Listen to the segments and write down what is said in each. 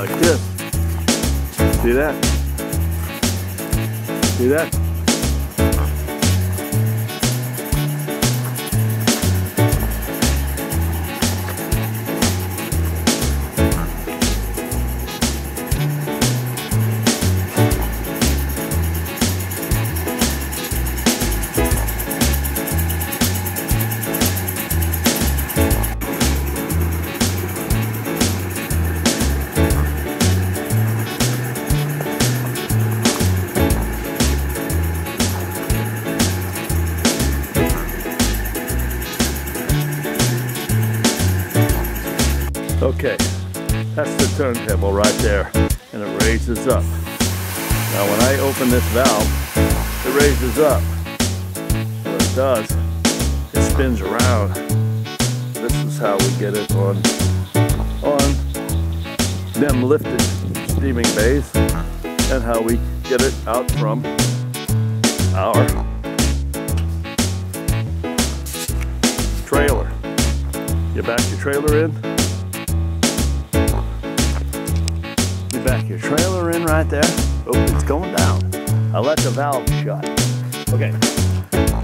like this. See that? See that? Okay, that's the turntable right there, and it raises up. Now when I open this valve, it raises up. What it does, it spins around. This is how we get it on, on them lifted steaming bays, and how we get it out from our trailer. You back your trailer in, your trailer in right there. Oh, it's going down. I let the valve shut. Okay.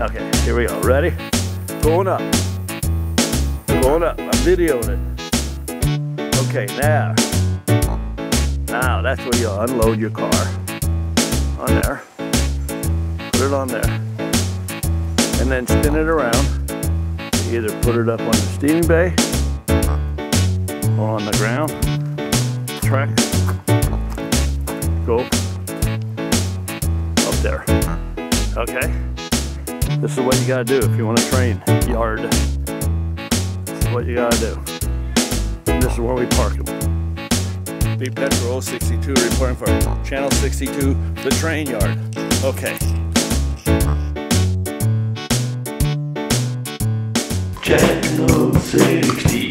Okay, here we go. Ready? Going up. Going up. I'm videoing it. Okay, now. Now, that's where you unload your car. On there. Put it on there. And then spin it around. You either put it up on the steaming bay or on the ground. Track go up there. Okay? This is what you gotta do if you want to train yard. This is what you gotta do. And this is where we park them. B Petro 62 reporting for channel 62, the train yard. Okay. Channel 62.